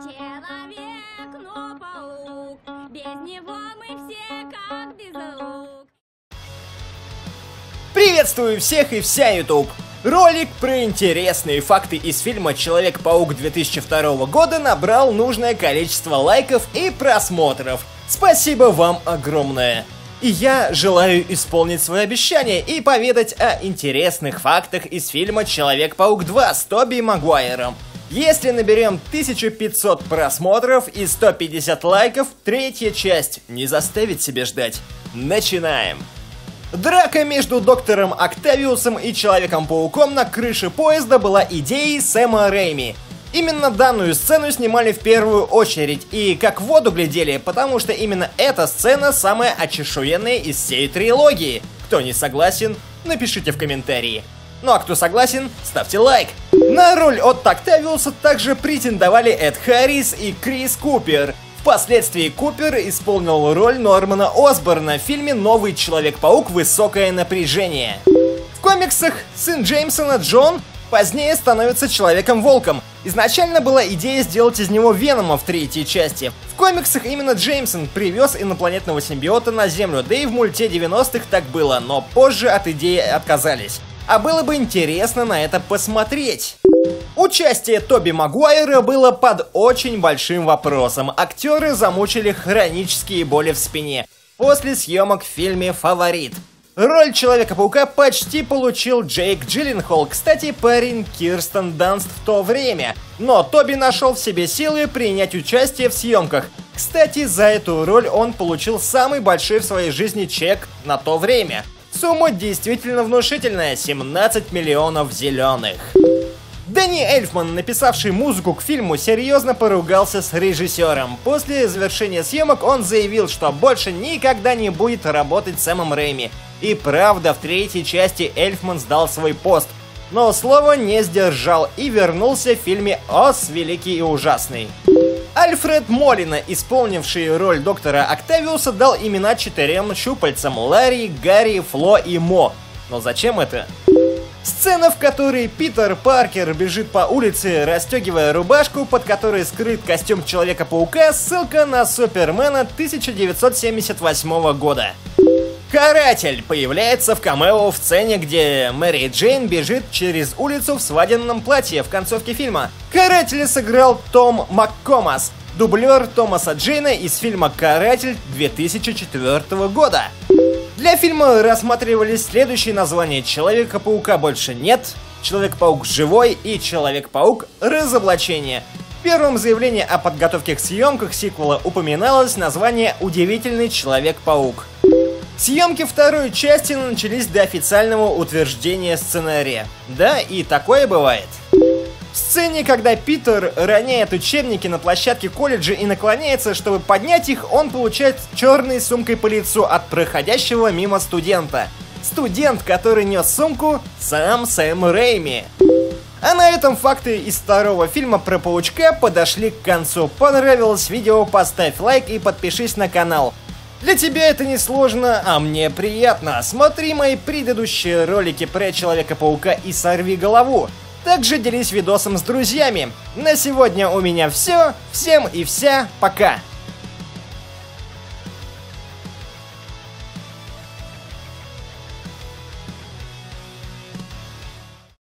Человек, но паук, без него мы все как без рук. Приветствую всех и вся YouTube! Ролик про интересные факты из фильма «Человек-паук» 2002 года набрал нужное количество лайков и просмотров. Спасибо вам огромное! И я желаю исполнить свое обещание и поведать о интересных фактах из фильма «Человек-паук 2» с Тоби Магуайром. Если наберем 1500 просмотров и 150 лайков, третья часть не заставит себя ждать. Начинаем! Драка между доктором Октавиусом и Человеком-пауком на крыше поезда была идеей Сэма Рэйми. Именно данную сцену снимали в первую очередь и как в воду глядели, потому что именно эта сцена самая очешуенная из всей трилогии. Кто не согласен, напишите в комментарии. Ну а кто согласен, ставьте лайк. На роль от Октавиуса также претендовали Эд Харрис и Крис Купер. Впоследствии Купер исполнил роль Нормана Осборна в фильме «Новый Человек-паук. Высокое напряжение». В комиксах сын Джеймсона Джон позднее становится Человеком-волком. Изначально была идея сделать из него Венома в третьей части. В комиксах именно Джеймсон привез инопланетного симбиота на Землю, да и в мульте 90-х так было, но позже от идеи отказались. А было бы интересно на это посмотреть. Участие Тоби Магуайра было под очень большим вопросом. Актеры замучили хронические боли в спине после съемок в фильме «Фаворит». Роль Человека-паука почти получил Джейк Джилленхол, кстати, парень Кирстен Данст в то время. Но Тоби нашел в себе силы принять участие в съемках. Кстати, за эту роль он получил самый большой в своей жизни чек на то время. Сумма действительно внушительная – 17 миллионов зеленых. Дэнни Эльфман, написавший музыку к фильму, серьезно поругался с режиссером. После завершения съемок он заявил, что больше никогда не будет работать с Сэмом Рэйми. И правда, в третьей части Эльфман сдал свой пост, но слово не сдержал и вернулся в фильме «Ос, Великий и Ужасный». Альфред Молина, исполнивший роль доктора Октавиуса, дал имена четырем щупальцам Ларри, Гарри, Фло и Мо. Но зачем это? Сцена, в которой Питер Паркер бежит по улице, расстегивая рубашку, под которой скрыт костюм Человека-паука, ссылка на Супермена 1978 года. Каратель появляется в камео в сцене, где Мэри Джейн бежит через улицу в свадебном платье в концовке фильма. Карателя сыграл Том МакКомас, дублер Томаса Джейна из фильма «Каратель» 2004 года. Для фильма рассматривались следующие названия «Человека-паука больше нет», «Человек-паук живой» и «Человек-паук. Разоблачение». В первом заявлении о подготовке к съемках сиквела упоминалось название «Удивительный Человек-паук». Съемки второй части начались до официального утверждения сценария. Да, и такое бывает. В сцене, когда Питер роняет учебники на площадке колледжа и наклоняется, чтобы поднять их, он получает черной сумкой по лицу от проходящего мимо студента. Студент, который нес сумку, сам Сэм Рэйми. А на этом факты из второго фильма про паучка подошли к концу. Понравилось видео, поставь лайк и подпишись на канал. Для тебя это не сложно, а мне приятно. Смотри мои предыдущие ролики про Человека-паука и Сорви голову. Также делись видосом с друзьями. На сегодня у меня все. Всем и вся, пока.